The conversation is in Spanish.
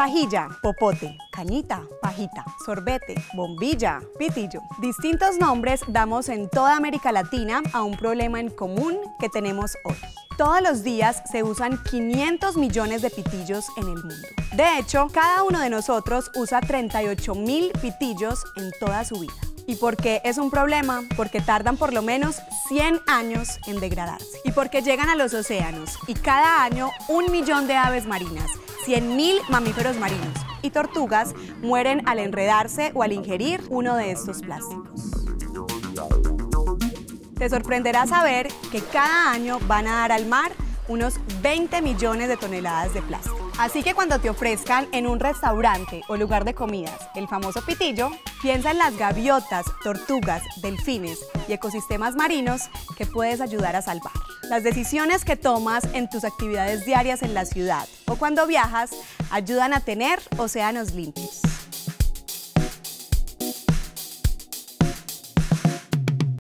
Pajilla, popote, cañita, pajita, sorbete, bombilla, pitillo. Distintos nombres damos en toda América Latina a un problema en común que tenemos hoy. Todos los días se usan 500 millones de pitillos en el mundo. De hecho, cada uno de nosotros usa 38 mil pitillos en toda su vida. ¿Y por qué es un problema? Porque tardan por lo menos 100 años en degradarse. Y porque llegan a los océanos y cada año un millón de aves marinas, 100 mil mamíferos marinos y tortugas mueren al enredarse o al ingerir uno de estos plásticos. Te sorprenderá saber que cada año van a dar al mar unos 20 millones de toneladas de plástico. Así que cuando te ofrezcan en un restaurante o lugar de comidas el famoso pitillo, piensa en las gaviotas, tortugas, delfines y ecosistemas marinos que puedes ayudar a salvar. Las decisiones que tomas en tus actividades diarias en la ciudad o cuando viajas ayudan a tener océanos limpios.